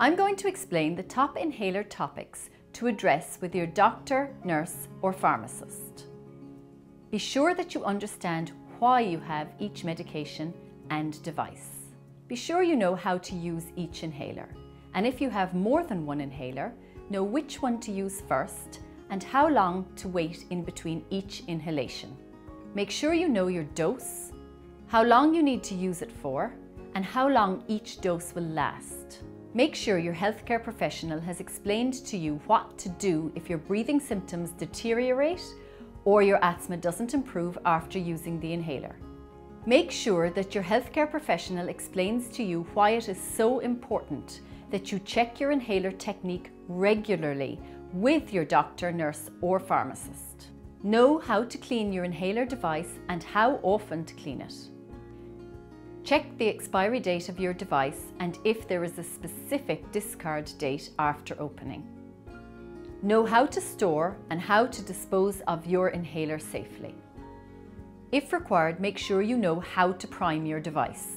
I'm going to explain the top inhaler topics to address with your doctor, nurse or pharmacist. Be sure that you understand why you have each medication and device. Be sure you know how to use each inhaler. And if you have more than one inhaler, know which one to use first and how long to wait in between each inhalation. Make sure you know your dose, how long you need to use it for, and how long each dose will last. Make sure your healthcare professional has explained to you what to do if your breathing symptoms deteriorate or your asthma doesn't improve after using the inhaler. Make sure that your healthcare professional explains to you why it is so important that you check your inhaler technique regularly with your doctor, nurse or pharmacist. Know how to clean your inhaler device and how often to clean it. Check the expiry date of your device and if there is a specific discard date after opening. Know how to store and how to dispose of your inhaler safely. If required, make sure you know how to prime your device.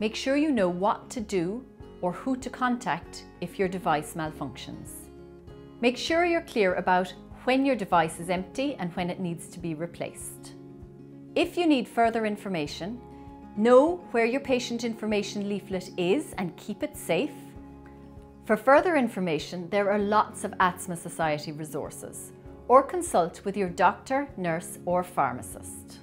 Make sure you know what to do or who to contact if your device malfunctions. Make sure you're clear about when your device is empty and when it needs to be replaced. If you need further information, know where your patient information leaflet is and keep it safe. For further information, there are lots of Asthma Society resources or consult with your doctor, nurse or pharmacist.